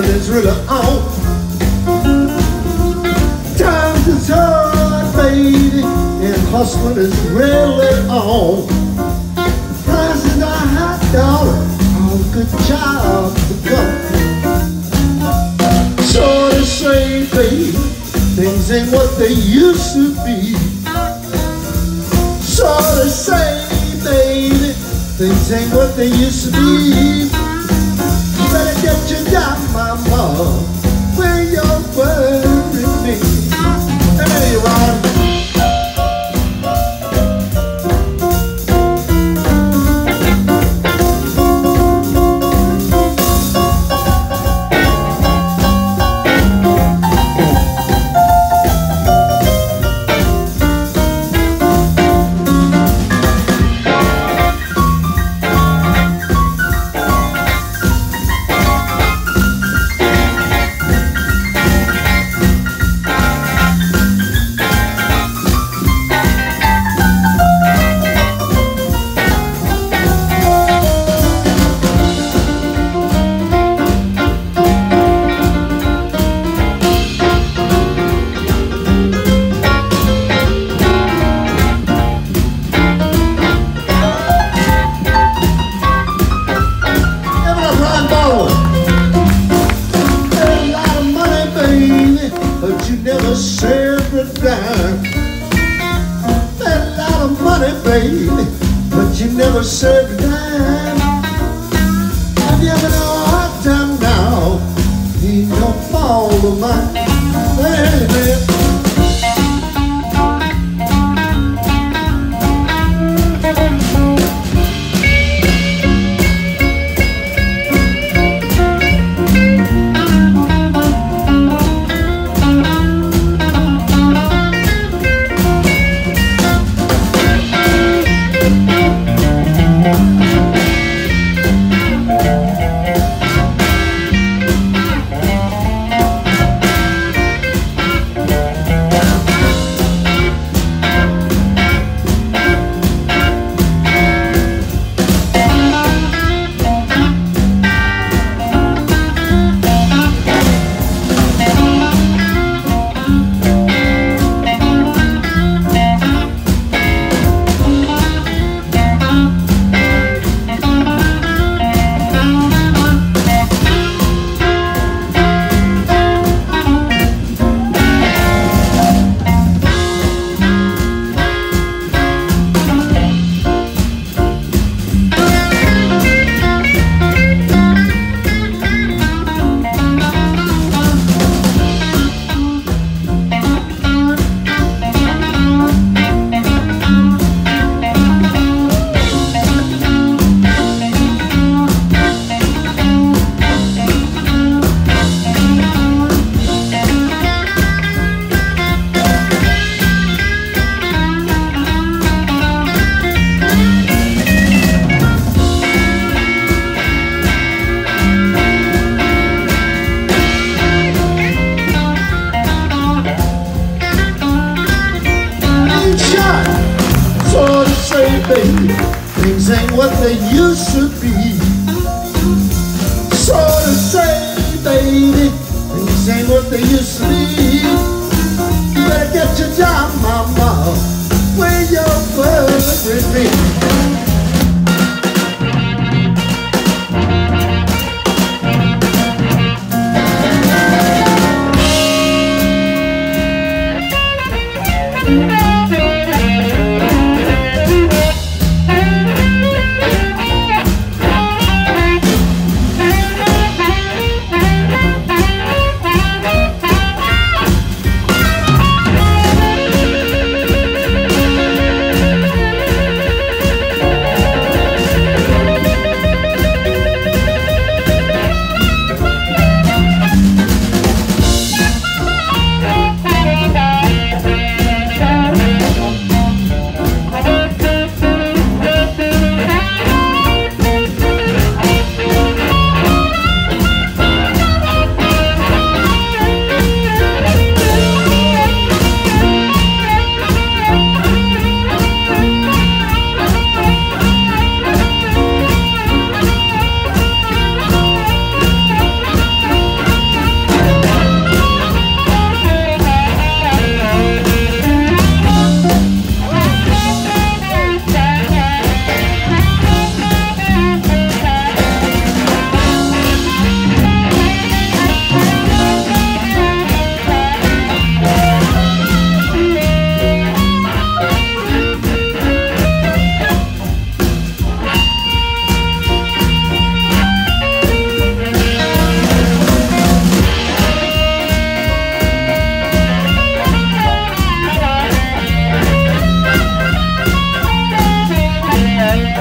hustling is really on. Times is hard, baby, and hustling is really on. Prices are hot, darling, all good jobs to come. So to say, baby, things ain't what they used to be. So to say, baby, things ain't what they used to be. amor they used to be. So the same, baby, things ain't what they used to be. You better get your job, mama, when you're with me.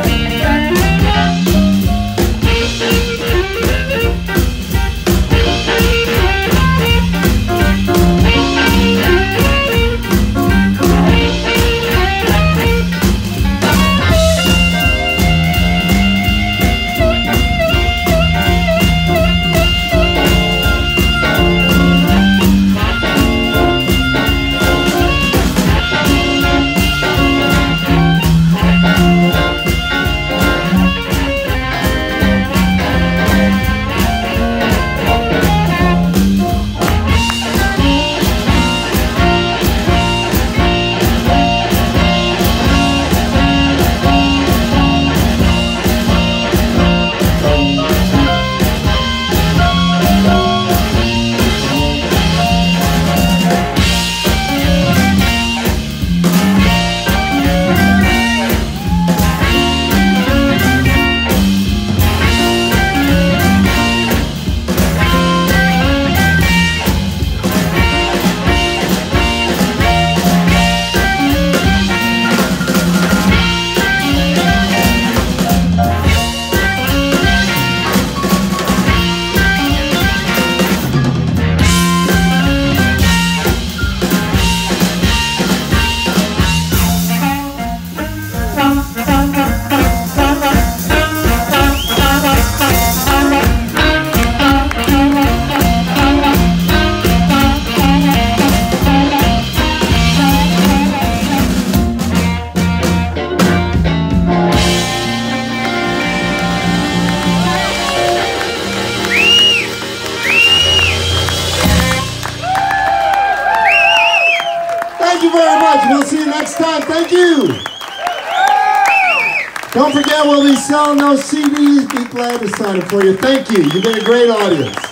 Bye. Thank you very much. We'll see you next time. Thank you. Don't forget, we'll be selling those CDs. Be glad to sign them for you. Thank you. You've been a great audience.